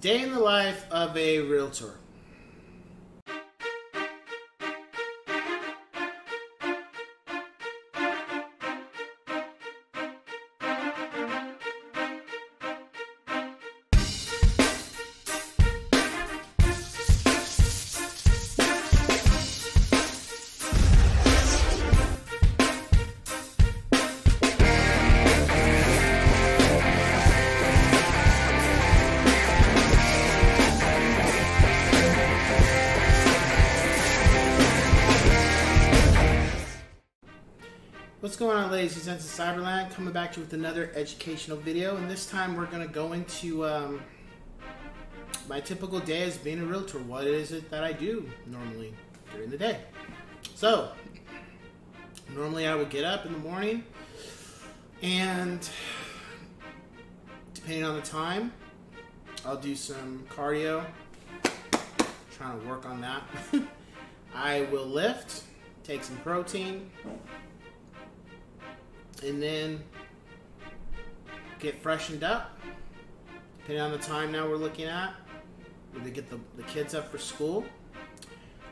Day in the life of a realtor. What's going on, ladies and of Cyberland? Coming back to you with another educational video, and this time we're going to go into um, my typical day as being a realtor. What is it that I do normally during the day? So, normally I would get up in the morning, and depending on the time, I'll do some cardio, trying to work on that. I will lift, take some protein and then get freshened up. Depending on the time now we're looking at, either get the, the kids up for school,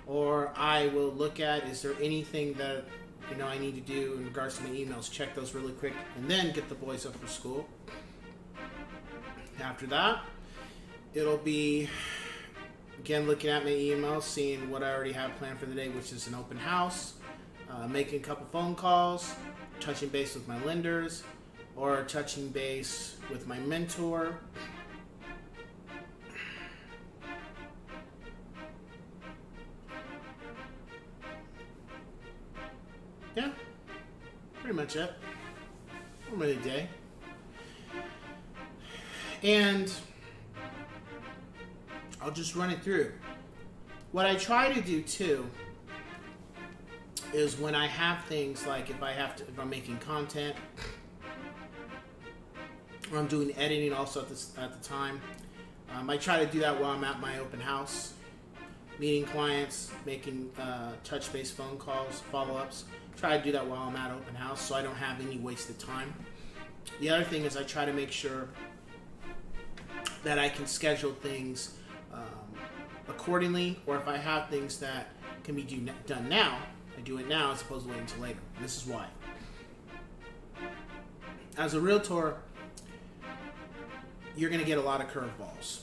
or I will look at is there anything that you know I need to do in regards to my emails, check those really quick, and then get the boys up for school. After that, it'll be again looking at my emails, seeing what I already have planned for the day, which is an open house, uh, making a couple phone calls, touching base with my lenders or touching base with my mentor. Yeah, pretty much it. Normal day. And I'll just run it through. What I try to do too is when I have things like if I have to, if I'm making content, or I'm doing editing also at, this, at the time. Um, I try to do that while I'm at my open house, meeting clients, making uh, touch base phone calls, follow ups. Try to do that while I'm at open house so I don't have any wasted time. The other thing is I try to make sure that I can schedule things um, accordingly, or if I have things that can be do, done now, I do it now as opposed to waiting until later. This is why. As a realtor, you're going to get a lot of curveballs.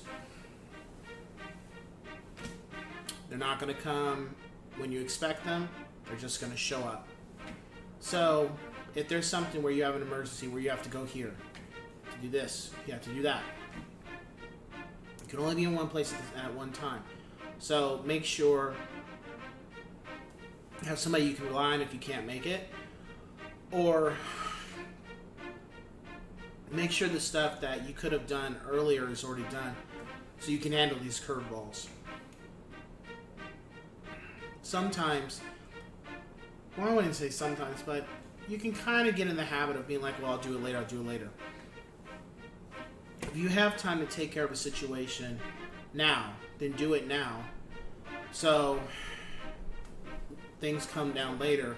They're not going to come when you expect them, they're just going to show up. So, if there's something where you have an emergency where you have to go here to do this, you have to do that. You can only be in one place at one time. So, make sure have somebody you can rely on if you can't make it, or make sure the stuff that you could have done earlier is already done so you can handle these curveballs. Sometimes, well, I wouldn't say sometimes, but you can kind of get in the habit of being like, well, I'll do it later, I'll do it later. If you have time to take care of a situation now, then do it now. So, things come down later,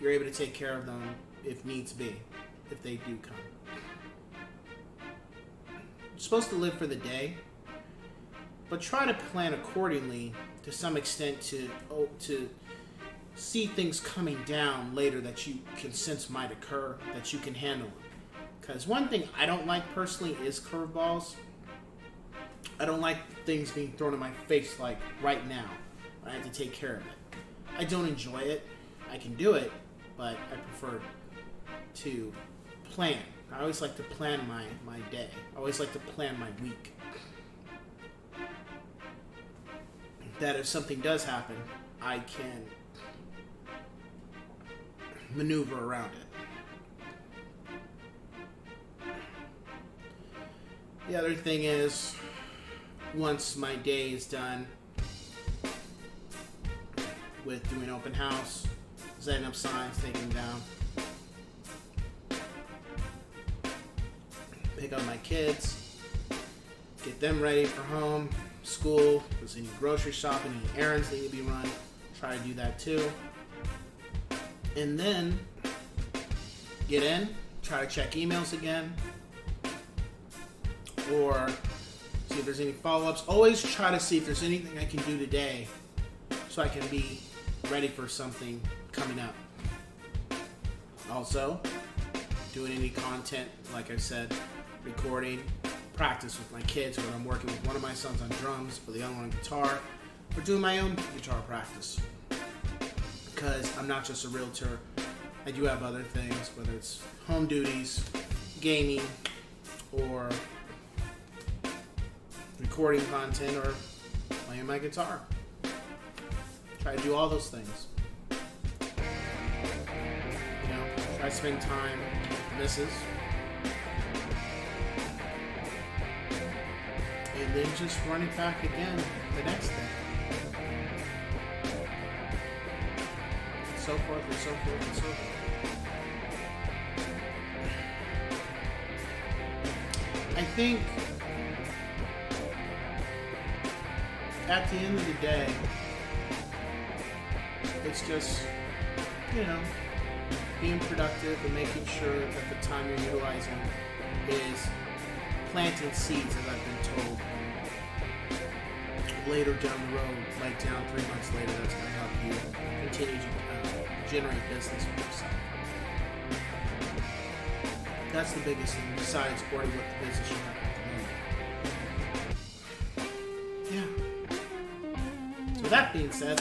you're able to take care of them if needs be, if they do come. You're supposed to live for the day, but try to plan accordingly to some extent to oh, to see things coming down later that you can sense might occur that you can handle. Because one thing I don't like personally is curveballs. I don't like things being thrown in my face like right now. I have to take care of it. I don't enjoy it. I can do it, but I prefer to plan. I always like to plan my, my day. I always like to plan my week. That if something does happen, I can maneuver around it. The other thing is, once my day is done, with doing open house, setting up signs, taking them down. Pick up my kids, get them ready for home, school, there's any grocery shopping, any errands that need to be run, try to do that too. And then get in, try to check emails again, or See if there's any follow ups. Always try to see if there's anything I can do today so I can be ready for something coming up. Also, doing any content, like I said, recording, practice with my kids when I'm working with one of my sons on drums, for the other one on guitar, or doing my own guitar practice. Because I'm not just a realtor, I do have other things, whether it's home duties, gaming, or recording content, or playing my guitar. Try to do all those things. You know, try to spend time with missus. And then just run it back again the next day. so forth and so forth and so forth. I think at the end of the day, it's just, you know, being productive and making sure that the time you're utilizing is planting seeds, as I've been told. Later down the road, like down three months later, that's going to help you continue to uh, generate business for yourself. That's the biggest thing, besides already what the business you have. Yeah. So with that being said,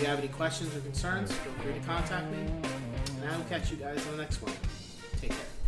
if you have any questions or concerns, feel free to contact me. And I will catch you guys on the next one. Take care.